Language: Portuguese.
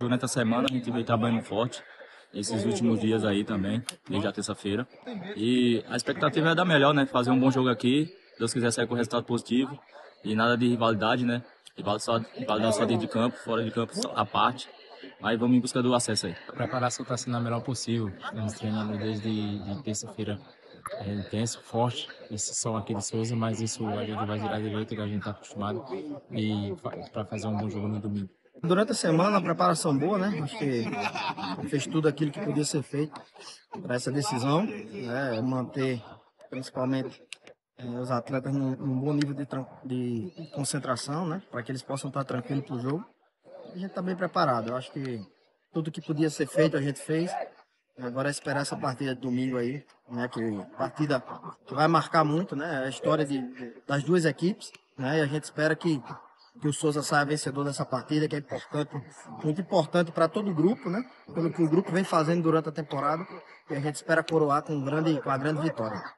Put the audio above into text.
Durante a semana a gente veio trabalhando forte, esses últimos dias aí também, desde a terça-feira. E a expectativa é dar melhor, né? Fazer um bom jogo aqui, Deus quiser sair com resultado positivo. E nada de rivalidade, né? Rivalidade só, rivalidade dentro de campo, fora de campo a parte. Mas vamos em busca do acesso aí. A preparação está sendo a melhor possível. Estamos treinando desde de terça-feira. É intenso, forte, esse sol aqui de Souza, mas isso a gente vai virar direito que a gente está acostumado e para fazer um bom jogo no domingo. Durante a semana, a preparação boa, né? Acho que fez tudo aquilo que podia ser feito para essa decisão, né? manter principalmente é, os atletas num, num, bom nível de, de concentração, né? Para que eles possam estar tranquilos para o jogo. A gente está bem preparado. Eu acho que tudo que podia ser feito a gente fez. Agora é esperar essa partida de domingo aí, né? Que partida que vai marcar muito, né? A história de, de, das duas equipes, né? E a gente espera que, que o Souza saia vencedor dessa partida, que é importante, muito importante para todo o grupo, né? Pelo que o grupo vem fazendo durante a temporada. E a gente espera coroar com, grande, com a grande vitória.